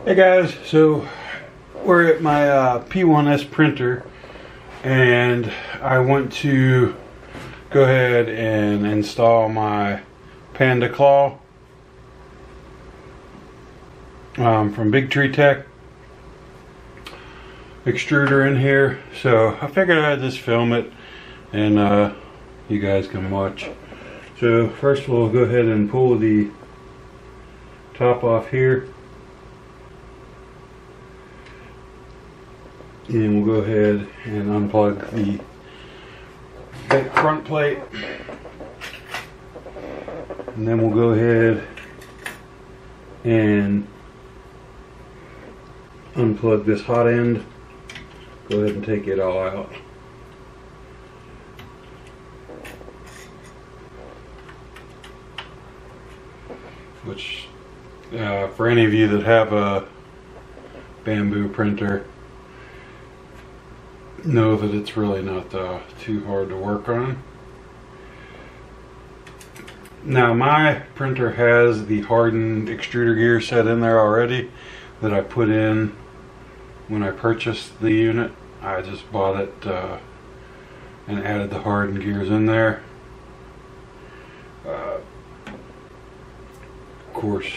Hey guys, so we're at my uh, P1S printer and I want to go ahead and install my Panda Claw um, from Big Tree Tech extruder in here. So I figured I'd just film it and uh, you guys can watch. So first we'll go ahead and pull the top off here. And we'll go ahead and unplug the front plate. And then we'll go ahead and unplug this hot end. Go ahead and take it all out. Which, uh, for any of you that have a Bambu printer, know that it's really not uh, too hard to work on. Now my printer has the hardened extruder gear set in there already that I put in when I purchased the unit. I just bought it uh, and added the hardened gears in there. Uh, of course,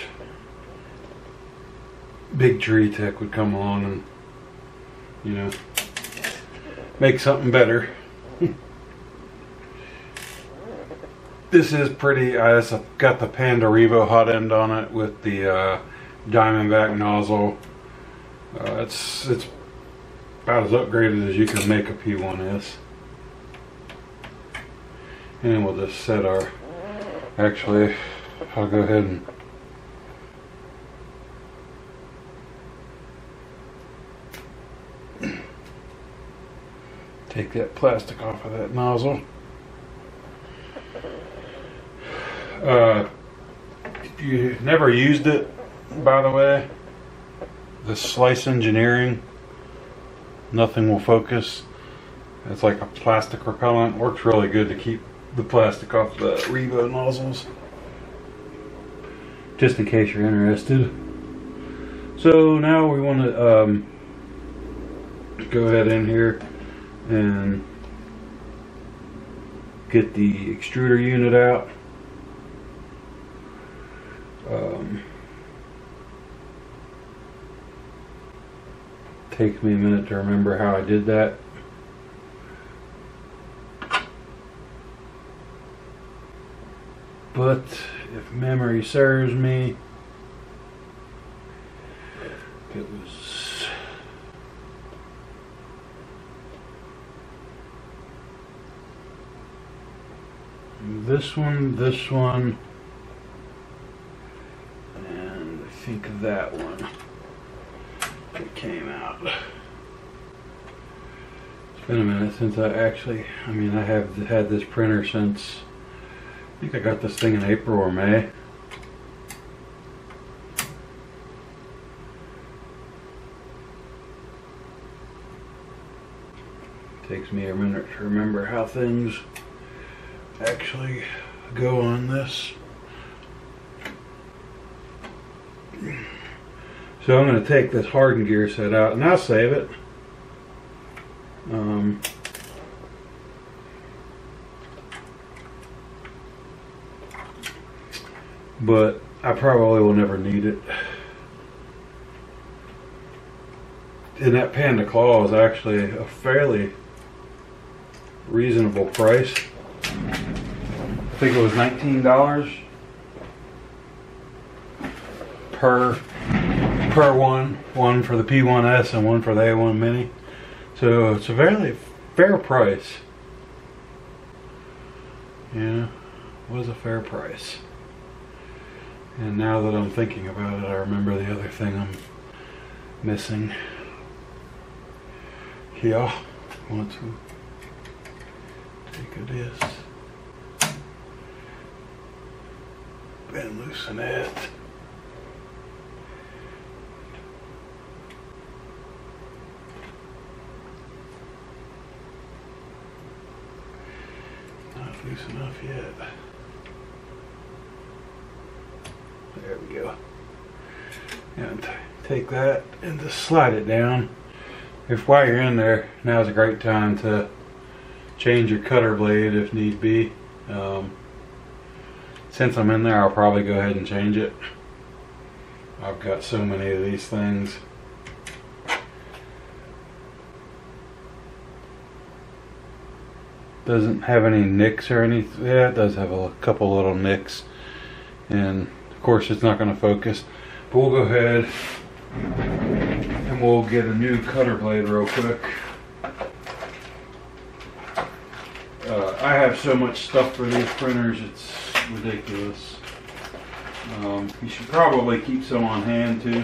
Big Tree Tech would come along and, you know, make something better. this is pretty, I got the Panda Revo hot end on it with the uh, Diamondback nozzle. Uh, it's, it's about as upgraded as you can make a P1S. And then we'll just set our, actually, I'll go ahead and take that plastic off of that nozzle. Uh, you've never used it, by the way, the Slice Engineering, nothing will focus. It's like a plastic repellent, works really good to keep the plastic off the Revo nozzles. Just in case you're interested. So now we want to um, go ahead in here and get the extruder unit out. Um, takes me a minute to remember how I did that. But if memory serves me, it was this one, this one, and I think that one it came out. It's been a minute since I actually, I mean I have had this printer since, I think I got this thing in April or May. Takes me a minute to remember how things actually go on this. So I'm going to take this hardened gear set out and I'll save it. Um, but I probably will never need it. And that Panda Claw is actually a fairly reasonable price. I think it was $19 per per one, one for the P1S and one for the A1 Mini. So it's a fairly fair price. Yeah, was a fair price. And now that I'm thinking about it, I remember the other thing I'm missing. Yeah, want to take a and loosen it. Not loose enough yet. There we go. And take that and just slide it down. If while you're in there, now's a great time to change your cutter blade if need be. Um, since I'm in there, I'll probably go ahead and change it. I've got so many of these things. Doesn't have any nicks or anything. Yeah, it does have a couple little nicks. And of course it's not going to focus. But we'll go ahead and we'll get a new cutter blade real quick. Uh, I have so much stuff for these printers, it's ridiculous. Um, you should probably keep some on hand too.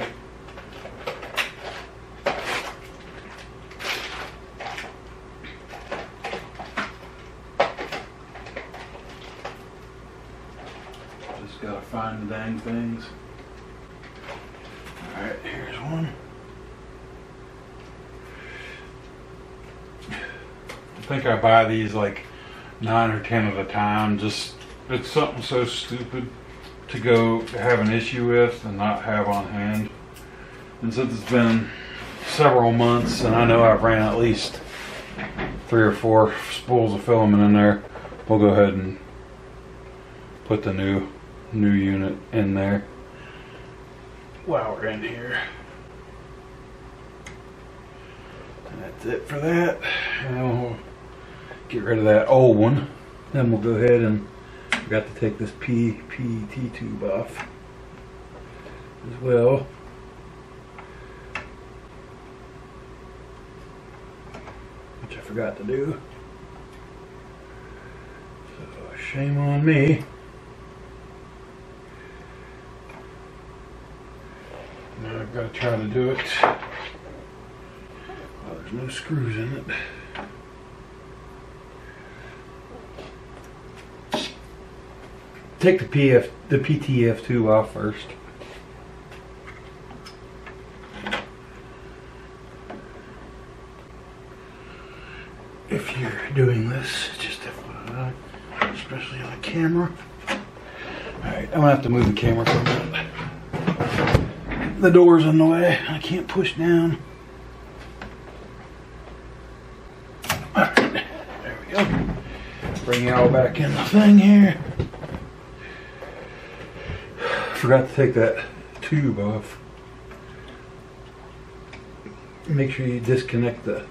Just gotta find the dang things. Alright, here's one. I think I buy these like nine or ten at a time. Just it's something so stupid to go have an issue with and not have on hand. And since it's been several months and I know I've ran at least three or four spools of filament in there, we'll go ahead and put the new new unit in there while we're in here. And that's it for that. And we'll get rid of that old one. Then we'll go ahead and forgot to take this PPT tube off as well. Which I forgot to do. So shame on me. Now I've got to try to do it. Well, there's no screws in it. Take the PF, the PTF2 off first. If you're doing this, just FYI, especially on the camera. Alright, I'm gonna have to move the camera for a minute. The door's in the way, I can't push down. Alright, there we go. Bring y'all back in the thing here forgot to take that tube off. Make sure you disconnect the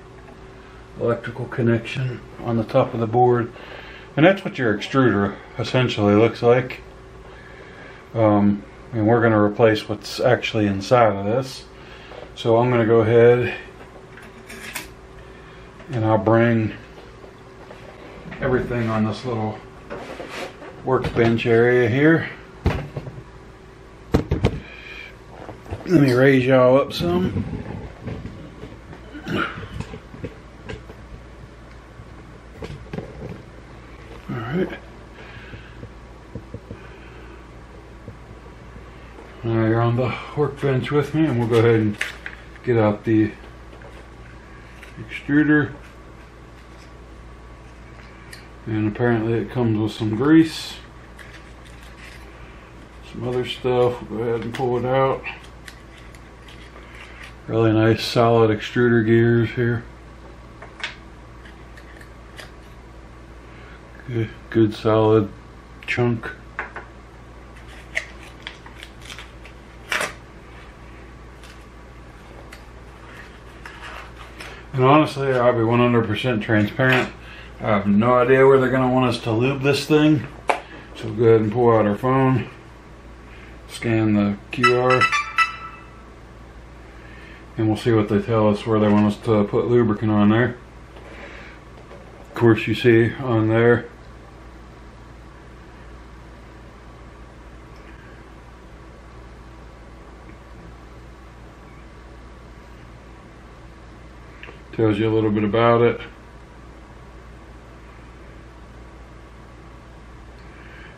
electrical connection on the top of the board. And that's what your extruder essentially looks like. Um, and we're going to replace what's actually inside of this. So I'm going to go ahead and I'll bring everything on this little workbench area here. Let me raise y'all up some. Alright. Now you're on the workbench with me and we'll go ahead and get out the extruder. And apparently it comes with some grease. Some other stuff. We'll go ahead and pull it out. Really nice solid extruder gears here. Good, good solid chunk. And honestly, I'll be 100% transparent. I have no idea where they're going to want us to lube this thing. So we'll go ahead and pull out our phone, scan the QR and we'll see what they tell us where they want us to put lubricant on there. Of course you see on there tells you a little bit about it.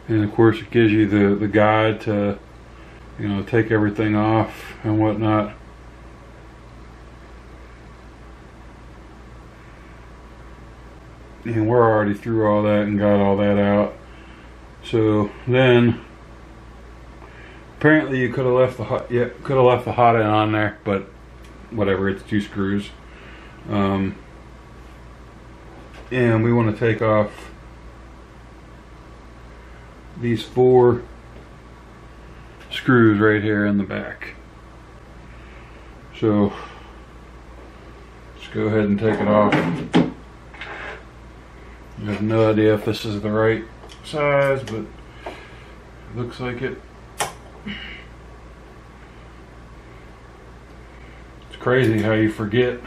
And of course it gives you the, the guide to, you know, take everything off and whatnot. And we're already through all that and got all that out so then apparently you could have left the hot yeah could have left the hot end on there, but whatever. It's two screws. Um, and we want to take off these four screws right here in the back. So let's go ahead and take it off. I have no idea if this is the right size, but looks like it. It's crazy how you forget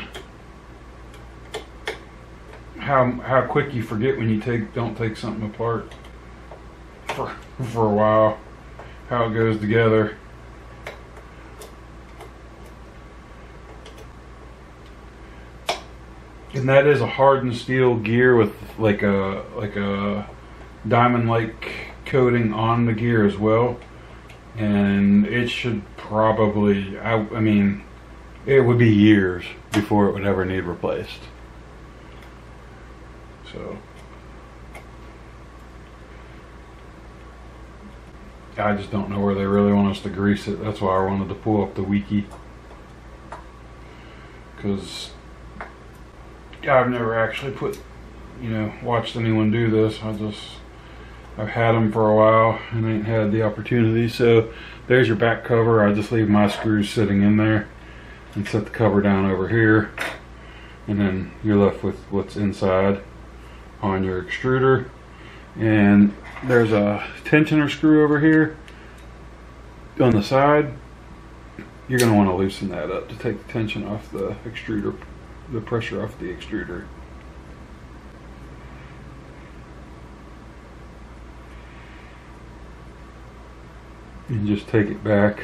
how how quick you forget when you take don't take something apart for for a while how it goes together and that is a hardened steel gear with like a like a diamond like coating on the gear as well and it should probably I, I mean it would be years before it would ever need replaced so I just don't know where they really want us to grease it. That's why I wanted to pull up the wiki. Because I've never actually put, you know, watched anyone do this. I just, I've had them for a while and ain't had the opportunity. So there's your back cover. I just leave my screws sitting in there and set the cover down over here. And then you're left with what's inside on your extruder and there's a tensioner screw over here on the side you're going to want to loosen that up to take the tension off the extruder the pressure off the extruder. And just take it back.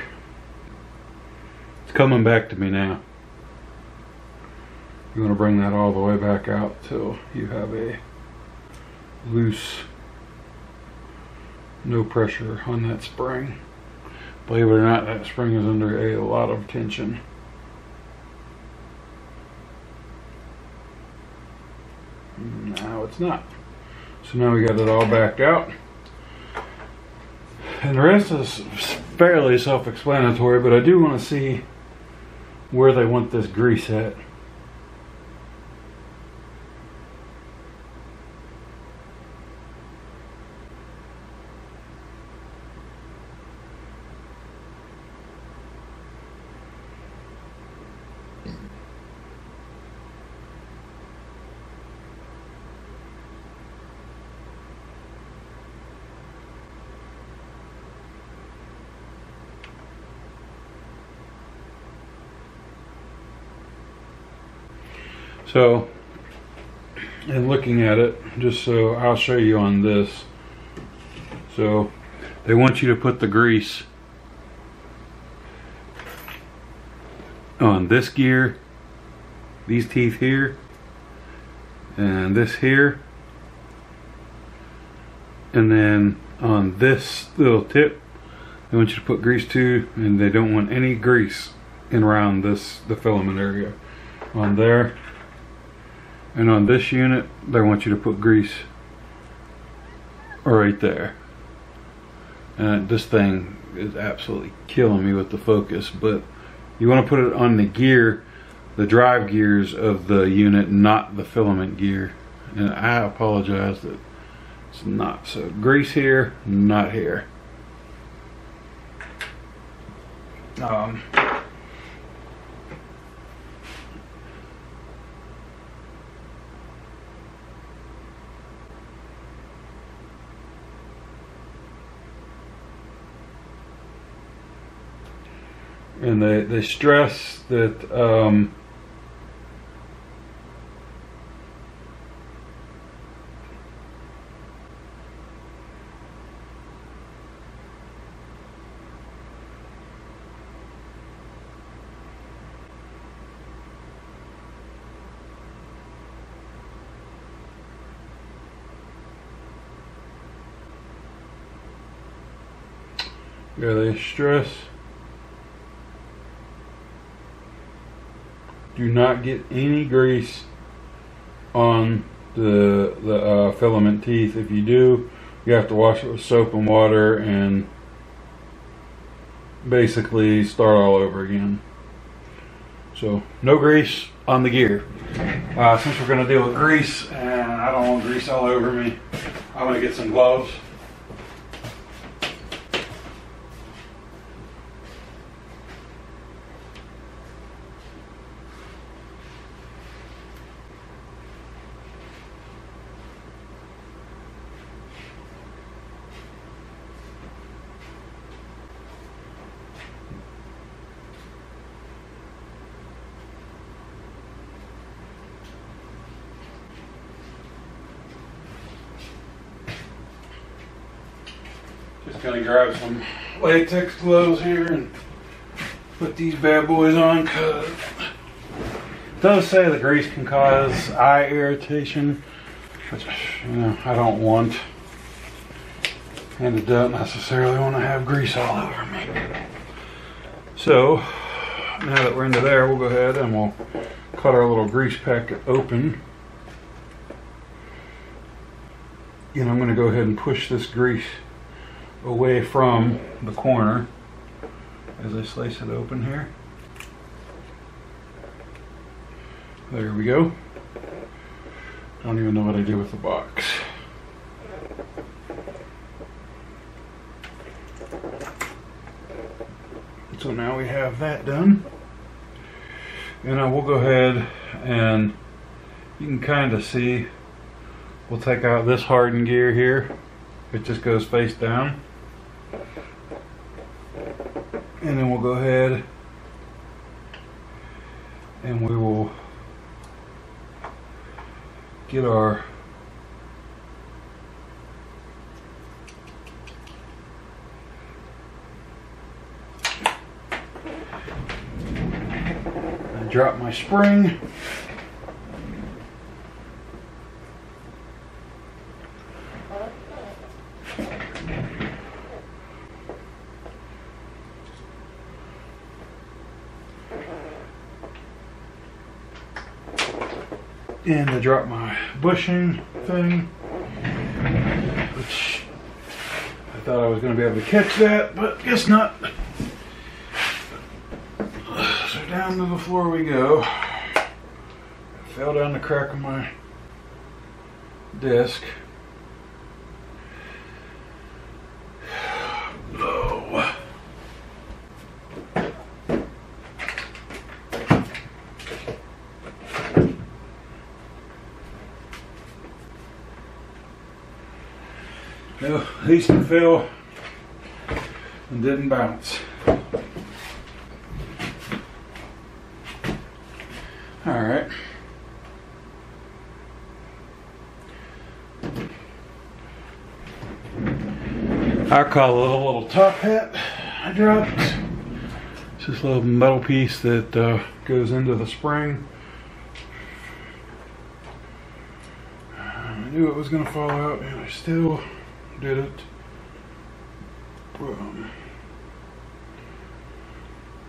It's coming back to me now. You want to bring that all the way back out till you have a loose no pressure on that spring. Believe it or not that spring is under a lot of tension now it's not. So now we got it all backed out. And the rest is fairly self-explanatory but I do want to see where they want this grease at So, and looking at it, just so I'll show you on this. So, they want you to put the grease on this gear, these teeth here, and this here, and then on this little tip, they want you to put grease too, and they don't want any grease in around this, the filament area. On there, and on this unit, they want you to put grease right there. And this thing is absolutely killing me with the focus, but you want to put it on the gear, the drive gears of the unit, not the filament gear. And I apologize that it's not. So grease here, not here. Um, and they, they stress that um, yeah they stress do not get any grease on the the uh, filament teeth. If you do, you have to wash it with soap and water and basically start all over again. So no grease on the gear. Uh, since we're gonna deal with grease and I don't want grease all over me, I'm gonna get some gloves. Gonna grab some latex gloves here and put these bad boys on because it does say the grease can cause eye irritation, which you know I don't want. And it doesn't necessarily want to have grease all over me. So now that we're into there, we'll go ahead and we'll cut our little grease packet open. And I'm going to go ahead and push this grease away from the corner as I slice it open here. There we go. I don't even know what I do with the box. So now we have that done. And I will go ahead and you can kind of see we'll take out this hardened gear here. It just goes face down. And then we'll go ahead and we will get our I drop my spring. And I dropped my bushing thing, which I thought I was going to be able to catch that, but guess not. So down to the floor we go. I fell down the crack of my desk. Oh. It fell and didn't bounce. All right. I call it a little top hat I dropped. It's this little metal piece that uh, goes into the spring. I knew it was going to fall out and I still did it. Um,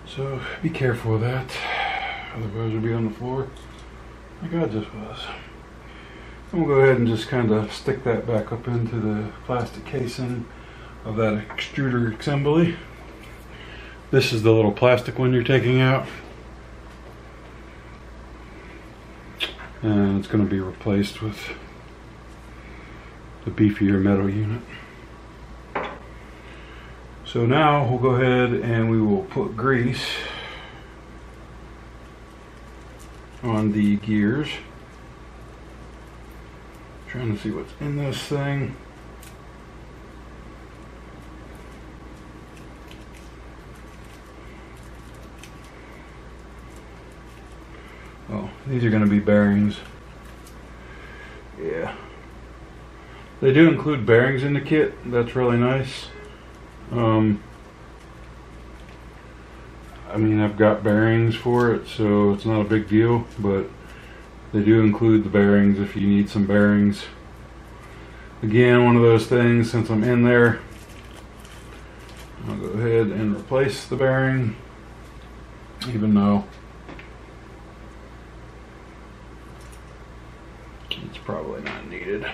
so be careful with that, otherwise you'll be on the floor like I just was. I'm gonna go ahead and just kind of stick that back up into the plastic casing of that extruder assembly. This is the little plastic one you're taking out. And it's to be replaced with the beefier metal unit. So now we'll go ahead and we will put grease on the gears. Trying to see what's in this thing. Oh, these are going to be bearings. Yeah. They do include bearings in the kit. That's really nice. Um, I mean, I've got bearings for it, so it's not a big deal, but they do include the bearings if you need some bearings. Again, one of those things, since I'm in there, I'll go ahead and replace the bearing, even though it's probably not needed.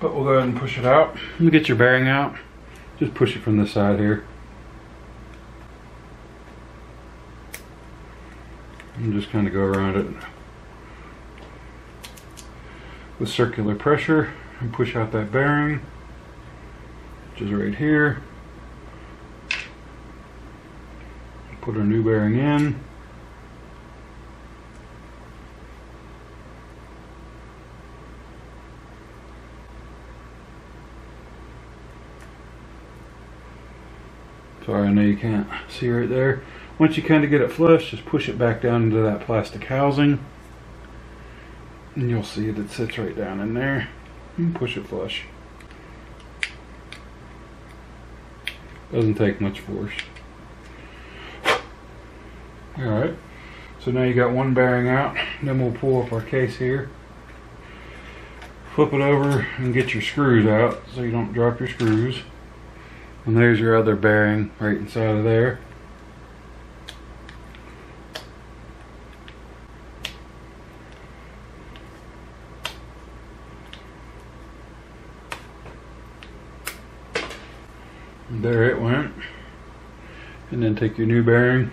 But we'll go ahead and push it out. You get your bearing out. Just push it from the side here. And just kind of go around it with circular pressure and push out that bearing, which is right here. Put our new bearing in. I know you can't see right there. Once you kind of get it flush, just push it back down into that plastic housing. And you'll see it, it sits right down in there. And push it flush. Doesn't take much force. Alright, so now you got one bearing out. Then we'll pull up our case here. Flip it over and get your screws out so you don't drop your screws. And there's your other bearing right inside of there. There it went. And then take your new bearing,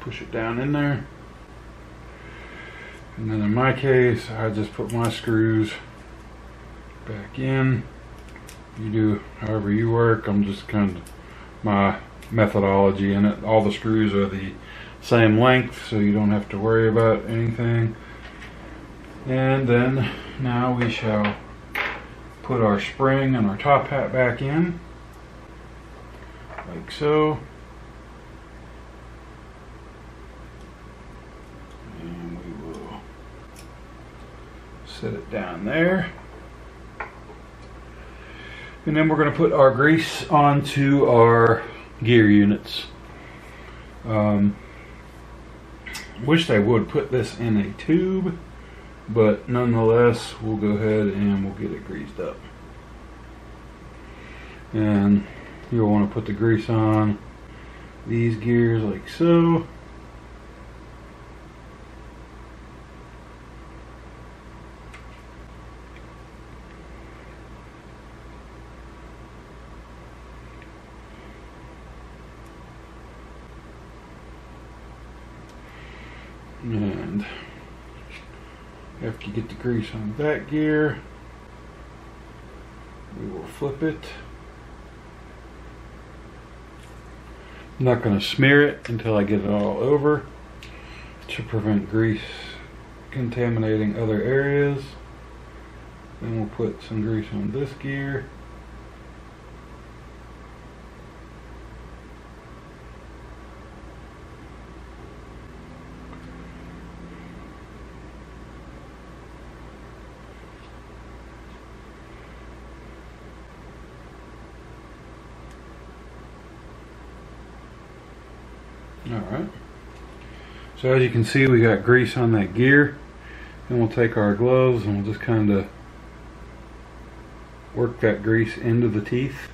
push it down in there. And then in my case, I just put my screws back in you do however you work. I'm just kind of my methodology in it. All the screws are the same length, so you don't have to worry about anything. And then now we shall put our spring and our top hat back in, like so. And we will set it down there. And then we're going to put our grease onto our gear units. Um, wish they would put this in a tube, but nonetheless, we'll go ahead and we'll get it greased up. And you'll want to put the grease on these gears like so. And after you get the grease on that gear, we will flip it. I'm not going to smear it until I get it all over to prevent grease contaminating other areas. Then we'll put some grease on this gear. Alright. So as you can see we got grease on that gear. And we'll take our gloves and we'll just kind of work that grease into the teeth.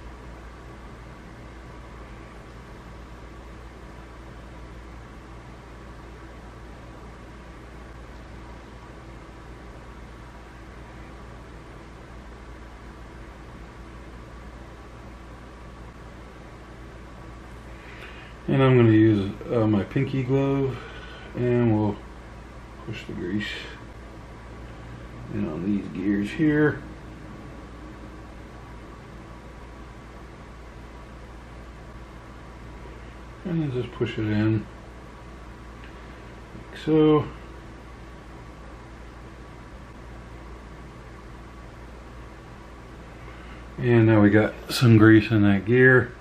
And I'm going to use uh, my pinky glove and we'll push the grease in on these gears here. And just push it in like so. And now we got some grease in that gear.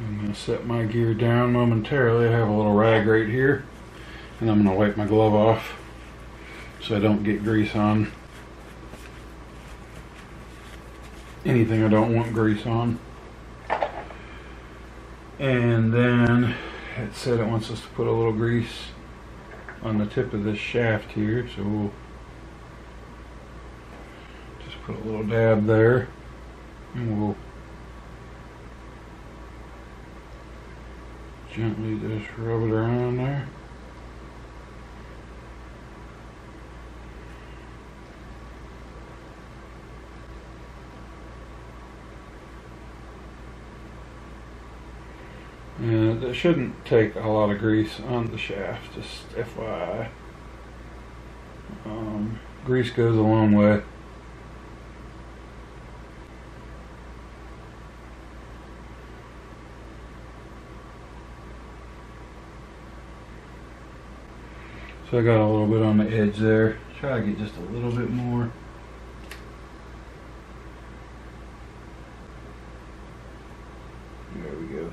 I'm going to set my gear down momentarily. I have a little rag right here. And I'm going to wipe my glove off so I don't get grease on anything I don't want grease on. And then it said it wants us to put a little grease on the tip of this shaft here. So we'll just put a little dab there and we'll gently just rub it around there. And it shouldn't take a lot of grease on the shaft, just FYI. Um, grease goes a long way. So I got a little bit on the edge there. Try to get just a little bit more. There we go.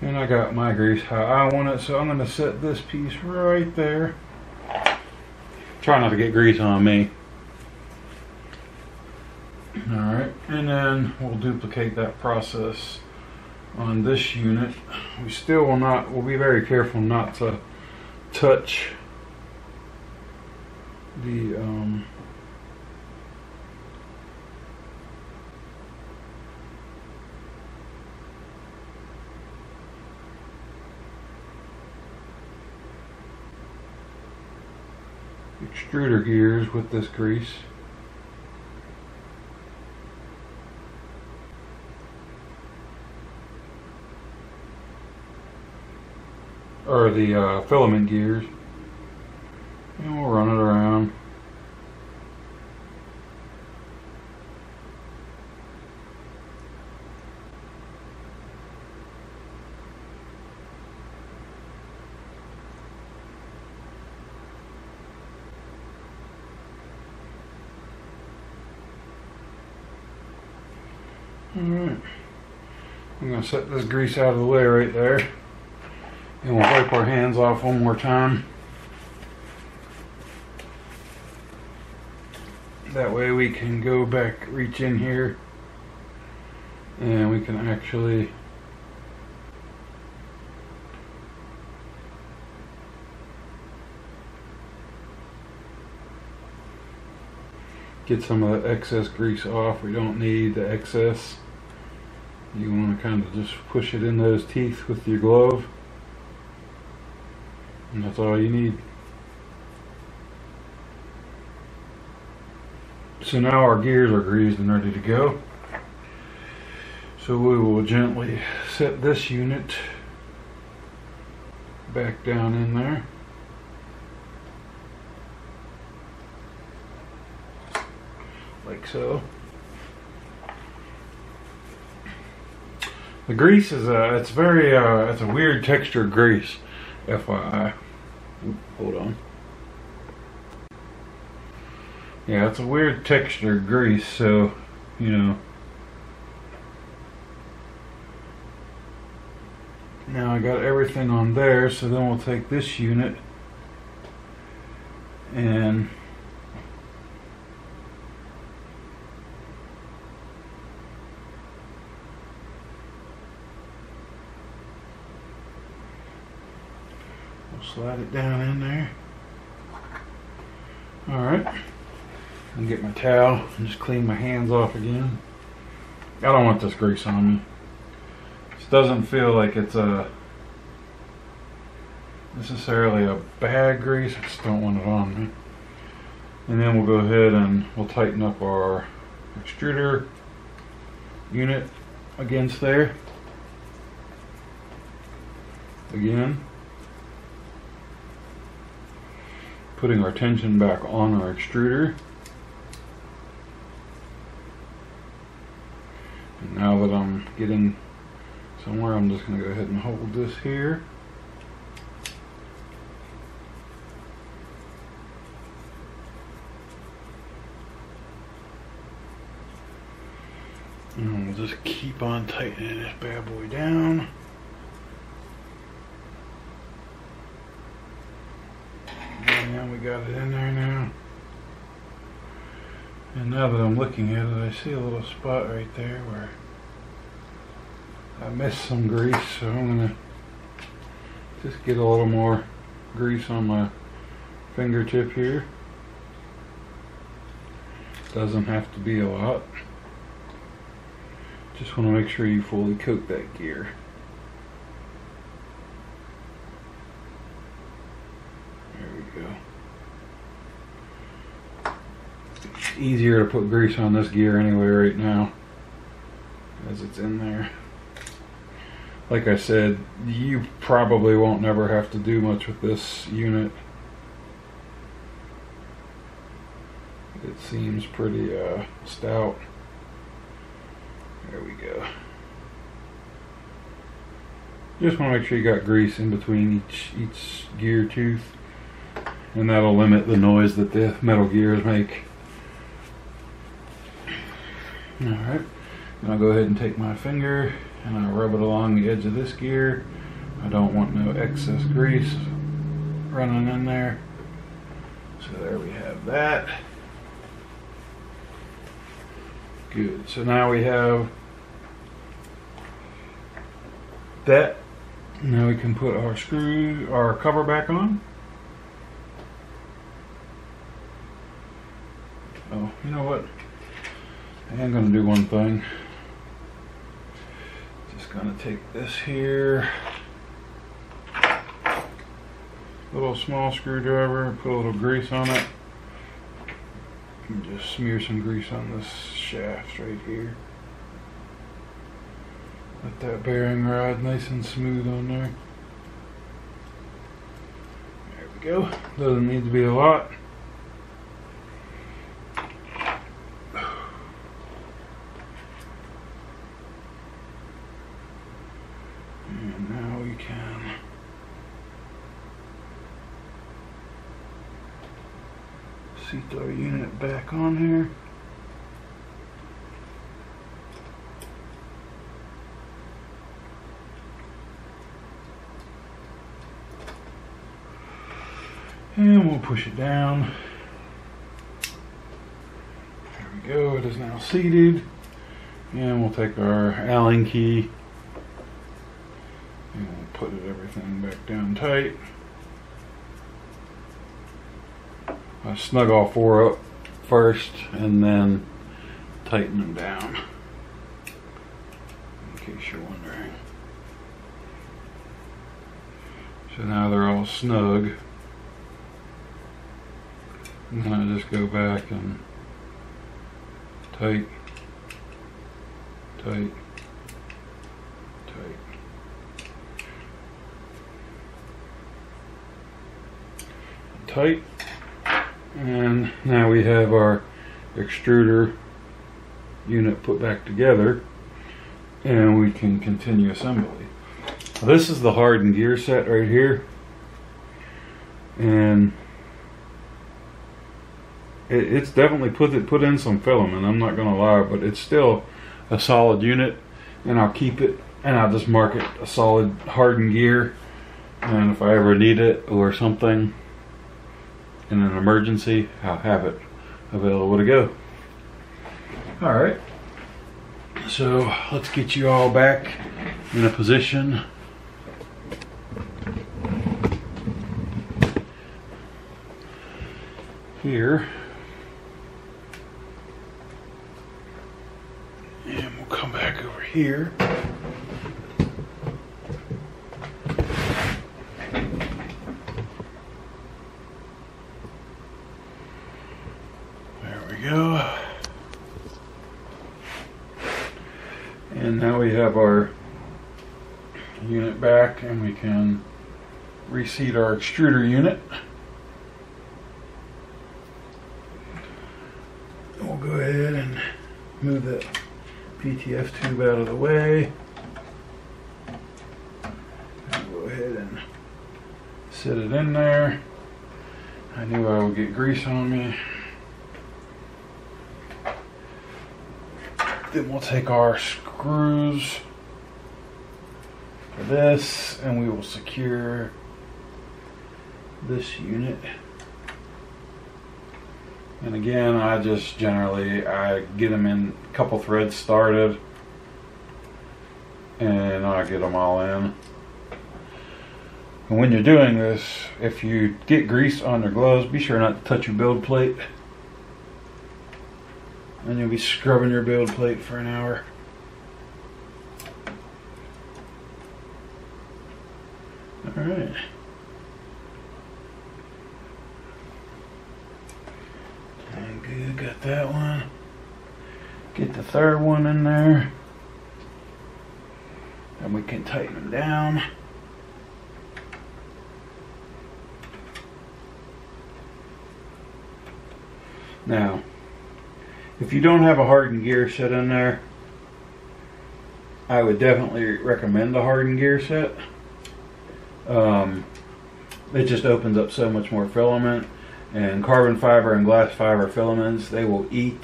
And I got my grease how I want it, so I'm going to set this piece right there. Try not to get grease on me. Alright, and then we'll duplicate that process on this unit. We still will not, we'll be very careful not to touch the um, extruder gears with this grease. Or the uh, filament gears and we'll run it around Alright. I'm going to set this grease out of the way right there. And we'll wipe our hands off one more time. That way we can go back, reach in here, and we can actually get some of the excess grease off. We don't need the excess. You want to kind of just push it in those teeth with your glove. And that's all you need. So now our gears are greased and ready to go. So we will gently set this unit back down in there. like so. The grease is a, it's very, uh, it's a weird texture grease, FYI. Hold on. Yeah, it's a weird texture grease, so, you know. Now I got everything on there, so then we'll take this unit and slide it down in there. Alright. And get my towel and just clean my hands off again. I don't want this grease on me. This doesn't feel like it's a necessarily a bad grease. I just don't want it on me. And then we'll go ahead and we'll tighten up our extruder unit against there. Again. Putting our tension back on our extruder. And now that I'm getting somewhere, I'm just going to go ahead and hold this here. And we'll just keep on tightening this bad boy down. And we got it in there now. And now that I'm looking at it, I see a little spot right there where I missed some grease, so I'm gonna just get a little more grease on my fingertip here. Doesn't have to be a lot. Just want to make sure you fully coat that gear. Easier to put grease on this gear anyway right now. as it's in there. Like I said, you probably won't never have to do much with this unit. It seems pretty uh, stout. There we go. Just want to make sure you got grease in between each each gear tooth, and that'll limit the noise that the metal gears make. All right, then I'll go ahead and take my finger and I'll rub it along the edge of this gear. I don't want no excess grease running in there. So there we have that. Good. So now we have that. Now we can put our screw, our cover back on. Oh, you know what? I am going to do one thing. Just going to take this here. Little small screwdriver, put a little grease on it. And just smear some grease on this shaft right here. Let that bearing ride nice and smooth on there. There we go. Doesn't need to be a lot. And now we can seat our unit back on here. And we'll push it down. There we go, it is now seated. And we'll take our Allen key and we'll put it, everything back down tight. I snug all four up first and then tighten them down. In case you're wondering. So now they're all snug. And I just go back and tight, tight, tight. Tight. And now we have our extruder unit put back together and we can continue assembly. This is the hardened gear set right here. And it, it's definitely put it put in some filament. I'm not gonna lie, but it's still a solid unit, and I'll keep it and I'll just mark it a solid hardened gear. And if I ever need it or something in an emergency, I'll have it available to go. All right. So let's get you all back in a position. Here. And we'll come back over here. There we go. And now we have our unit back and we can reseat our extruder unit. We'll go ahead and move that PTF tube out of the way. And go ahead and set it in there. I knew I would get grease on me. Then we'll take our screws for this and we will secure this unit. And again, I just generally, I get them in a couple threads started and I get them all in. And when you're doing this, if you get grease on your gloves, be sure not to touch your build plate. And you'll be scrubbing your build plate for an hour. Alright. And good, got that one. Get the third one in there. And we can tighten them down. Now, if you don't have a hardened gear set in there, I would definitely recommend the hardened gear set. Um, it just opens up so much more filament and carbon fiber and glass fiber filaments they will eat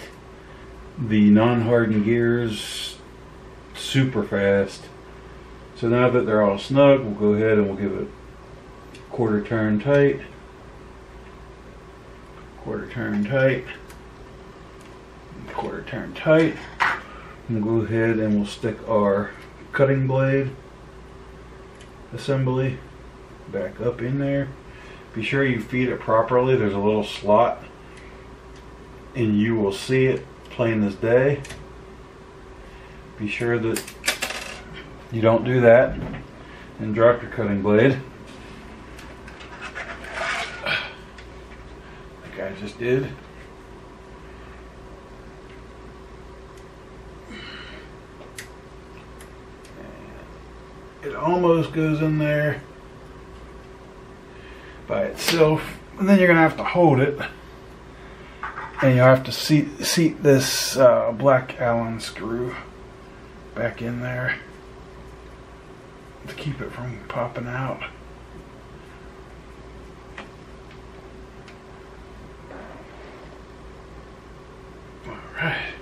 the non-hardened gears super fast. So now that they're all snug we'll go ahead and we'll give it quarter turn tight. Quarter turn tight. Quarter turn tight. And we'll go ahead and we'll stick our cutting blade assembly back up in there be sure you feed it properly. There's a little slot and you will see it plain as day. Be sure that you don't do that and drop your cutting blade. Like I just did. It almost goes in there by itself. And then you're to have to hold it. And you'll have to seat, seat this uh, black Allen screw back in there to keep it from popping out. Alright.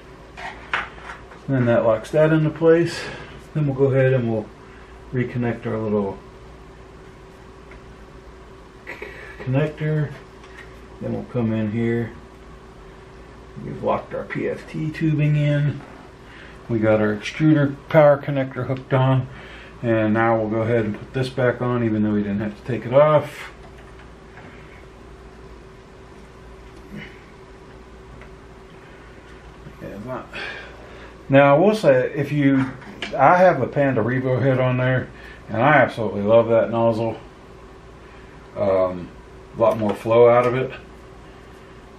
And then that locks that into place. Then we'll go ahead and we'll reconnect our little connector. Then we'll come in here. We've locked our PFT tubing in. We got our extruder power connector hooked on. And now we'll go ahead and put this back on even though we didn't have to take it off. Yeah, now I will say if you I have a Panda Revo head on there and I absolutely love that nozzle. Um, a lot more flow out of it.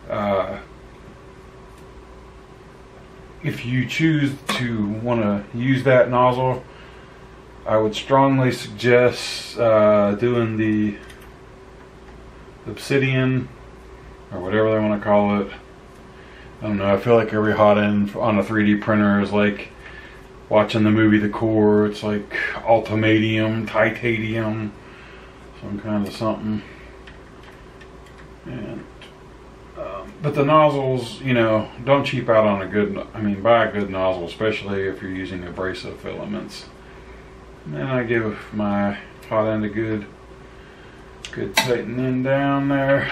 Uh, if you choose to want to use that nozzle, I would strongly suggest uh, doing the obsidian or whatever they want to call it. I don't know. I feel like every hot end on a 3D printer is like watching the movie The Core. It's like ultimadium, titanium, some kind of something. And um, but the nozzles, you know, don't cheap out on a good. I mean, buy a good nozzle, especially if you're using abrasive filaments. And then I give my hot end a good, good tightening down there,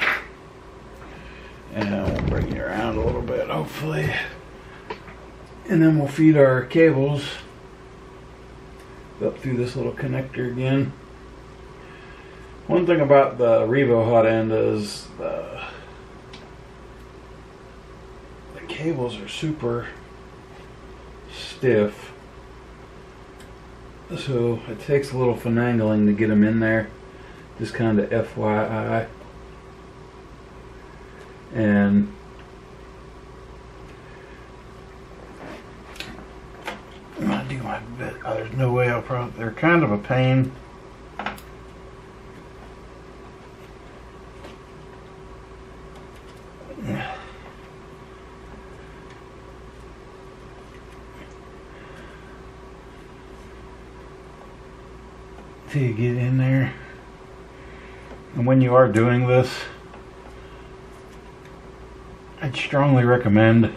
and we'll bring it around a little bit, hopefully. And then we'll feed our cables up through this little connector again. One thing about the Revo hot end is the, the cables are super stiff. So it takes a little finagling to get them in there. Just kind of FYI. And gonna do my. Oh, there's no way I'll probably. They're kind of a pain. Till you get in there. And when you are doing this, I'd strongly recommend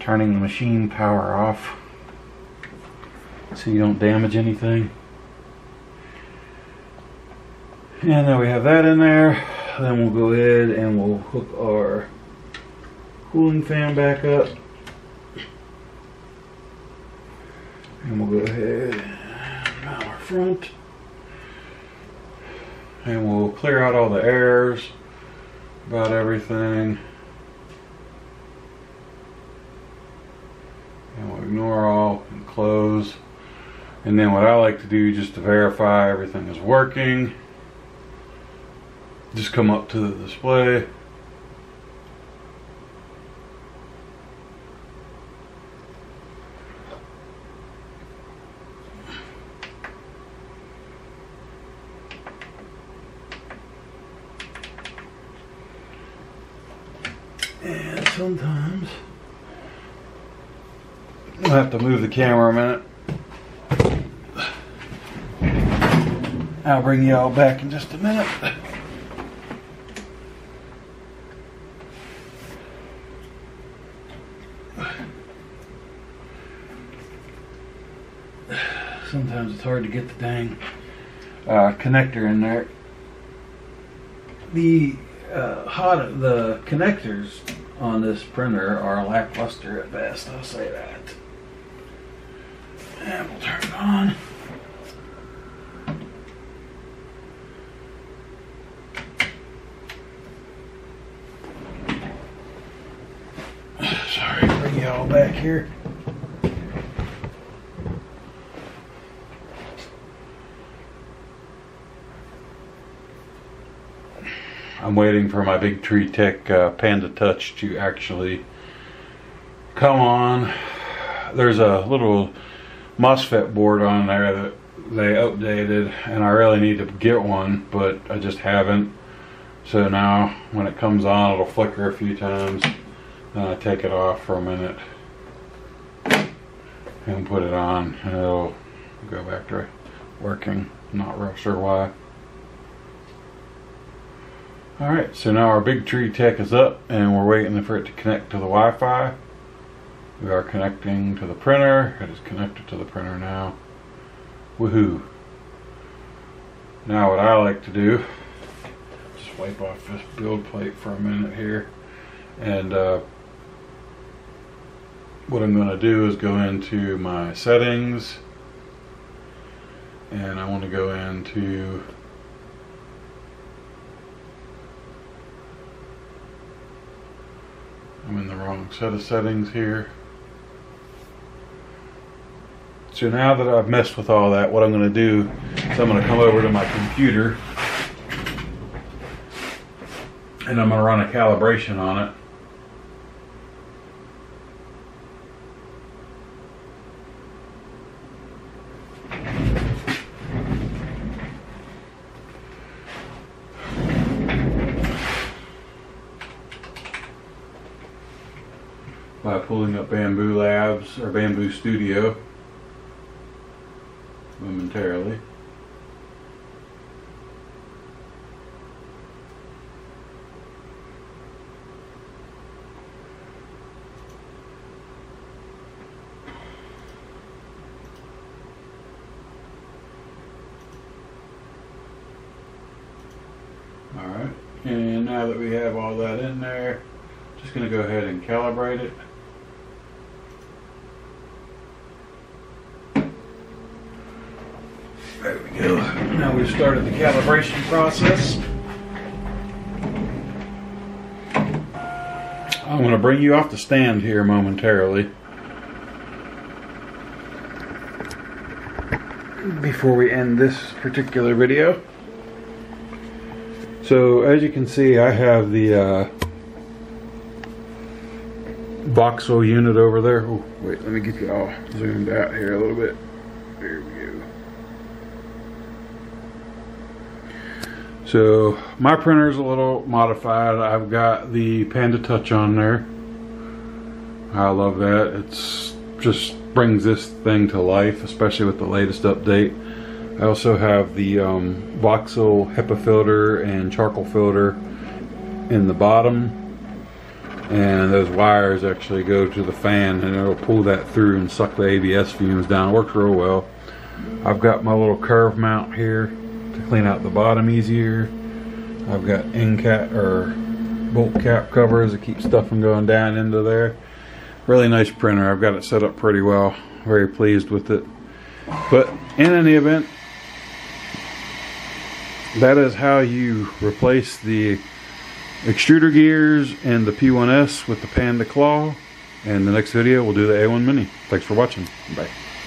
turning the machine power off so you don't damage anything. And then we have that in there. Then we'll go ahead and we'll hook our cooling fan back up. And we'll go ahead front. And we'll clear out all the airs about everything. And we'll ignore all and close. And then what I like to do just to verify everything is working, just come up to the display. And sometimes I'll have to move the camera a minute. I'll bring y'all back in just a minute. Sometimes it's hard to get the dang uh, connector in there. The uh, hot the connectors on this printer are lackluster at best. I'll say that. And we'll turn it on. Sorry, bring y'all back here. I'm waiting for my Big Tree Tech uh, Panda Touch to actually come on. There's a little MOSFET board on there that they updated and I really need to get one but I just haven't. So now when it comes on it'll flicker a few times then I take it off for a minute and put it on and it'll go back to working. Not real sure why. Alright, so now our big tree tech is up and we're waiting for it to connect to the Wi-Fi. We are connecting to the printer. It is connected to the printer now. Woohoo. Now what I like to do, just wipe off this build plate for a minute here. And uh, what I'm going to do is go into my settings. And I want to go into I'm in the wrong set of settings here. So now that I've messed with all that, what I'm going to do is I'm going to come over to my computer and I'm going to run a calibration on it. by pulling up Bambu Labs or Bambu Studio momentarily. Alright, and now that we have all that in there, just going to go ahead and calibrate it. There we go. Now we've started the calibration process. I'm going to bring you off the stand here momentarily. Before we end this particular video. So as you can see I have the uh, Voxel unit over there. Oh, wait, let me get you all zoomed out here a little bit. There we go. So my printer is a little modified. I've got the Panda Touch on there. I love that. It's just brings this thing to life, especially with the latest update. I also have the um, Voxel HEPA filter and charcoal filter in the bottom and those wires actually go to the fan and it'll pull that through and suck the ABS fumes down. It works real well. I've got my little curve mount here to clean out the bottom easier. I've got end cap or bolt cap covers to keep stuff from going down into there. Really nice printer. I've got it set up pretty well. Very pleased with it. But in any event, that is how you replace the extruder gears and the P1S with the Panda Claw. And the next video we'll do the A1 Mini. Thanks for watching. Bye.